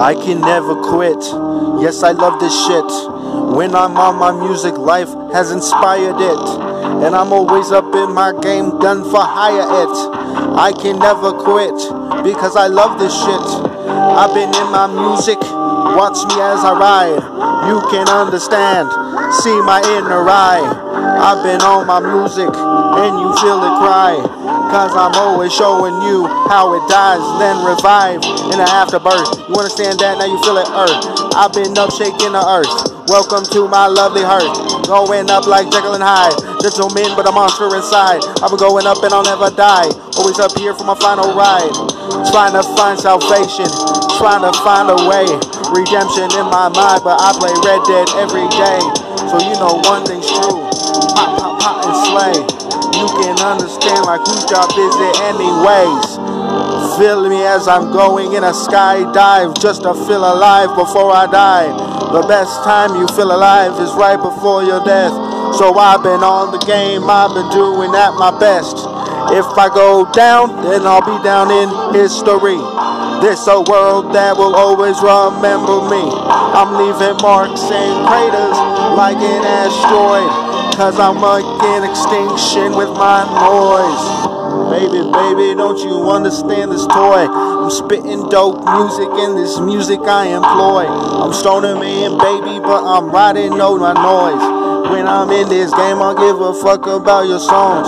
I can never quit. Yes, I love this shit. When I'm on my music, life has inspired it. And I'm always up in my game, done for hire it. I can never quit because I love this shit. I've been in my music, watch me as I ride. You can understand, see my inner eye. I've been on my music and you feel it cry. Cause I'm always showing you how it dies, then revive in the afterbirth. You understand that? Now you feel it, earth. I've been up shaking the earth. Welcome to my lovely hearth. Going up like Jekyll and Hyde. Gentleman, but a monster inside. I've been going up and I'll never die. Always up here for my final ride. Trying to find salvation. Trying to find a way. Redemption in my mind, but I play Red Dead every day. So you know one thing's true. You can understand like whose job is it anyways. Feel me as I'm going in a skydive just to feel alive before I die. The best time you feel alive is right before your death. So I've been on the game, I've been doing at my best. If I go down, then I'll be down in history. This a world that will always remember me. I'm leaving marks and craters like an asteroid. Cause I'm in extinction with my noise. Baby, baby, don't you understand this toy? I'm spitting dope music and this music I employ. I'm stoner man, baby, but I'm riding on my noise. When I'm in this game, I give a fuck about your songs.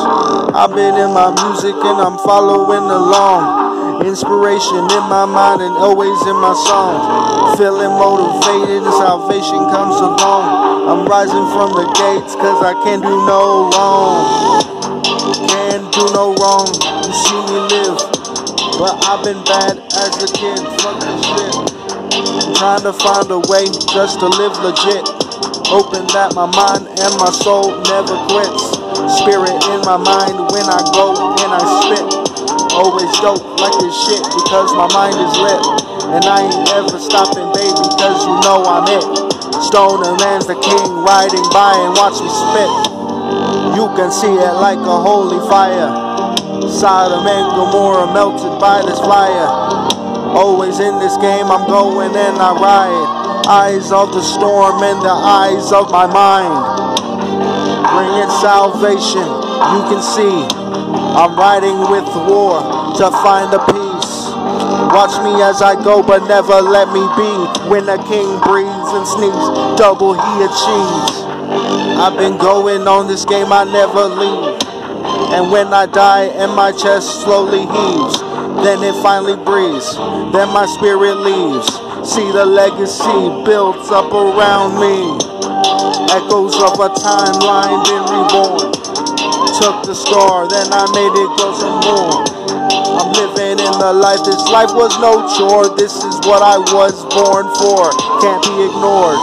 I've been in my music and I'm following along. Inspiration in my mind and always in my songs. Feeling motivated and salvation comes along. I'm rising from the gates cause I can't do no wrong. Can't do no wrong. You see me live. But I've been bad as a kid. Fuck this shit. Trying to find a way just to live legit. Hoping that my mind and my soul never quits. Spirit in my mind when I go and I spit. Always dope like this shit because my mind is lit. And I ain't ever stopping, baby, cause you know I'm it. Stoner man's the king riding by and watch me spit. You can see it like a holy fire. Sodom and Gomorrah melted by this fire. Always in this game, I'm going and I ride. Eyes of the storm and the eyes of my mind. Bringing salvation, you can see. I'm riding with war to find the peace. Watch me as I go, but never let me be. When a king breathes and sneaks, double he achieves. I've been going on this game, I never leave. And when I die and my chest slowly heaves, then it finally breathes, then my spirit leaves. See the legacy built up around me. Echoes of a timeline been reborn. Took the scar, then I made it grow some more. I'm living in the life. This life was no chore. This is what I was born for. Can't be ignored.